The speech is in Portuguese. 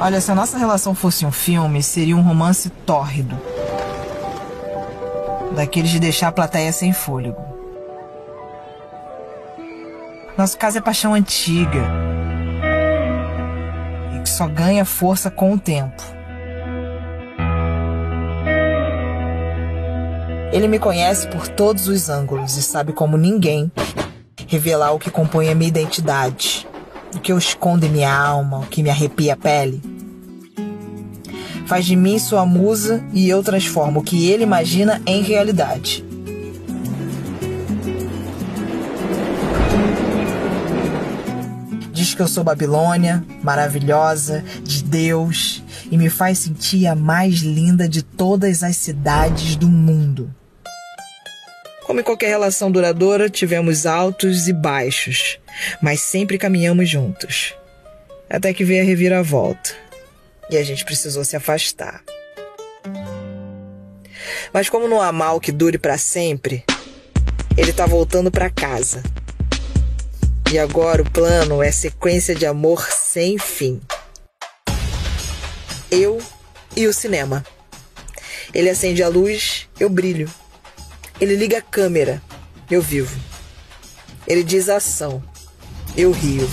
Olha, se a nossa relação fosse um filme, seria um romance tórrido. Daqueles de deixar a plateia sem fôlego. Nosso caso é paixão antiga. E que só ganha força com o tempo. Ele me conhece por todos os ângulos e sabe como ninguém revelar o que compõe a minha identidade o que eu escondo em minha alma, o que me arrepia a pele. Faz de mim sua musa e eu transformo o que ele imagina em realidade. Diz que eu sou Babilônia, maravilhosa, de Deus, e me faz sentir a mais linda de todas as cidades do mundo. Como em qualquer relação duradoura, tivemos altos e baixos, mas sempre caminhamos juntos. Até que veio a reviravolta e a gente precisou se afastar. Mas como não há mal que dure para sempre, ele tá voltando para casa. E agora o plano é sequência de amor sem fim. Eu e o cinema. Ele acende a luz, eu brilho. Ele liga a câmera, eu vivo. Ele diz ação, eu rio.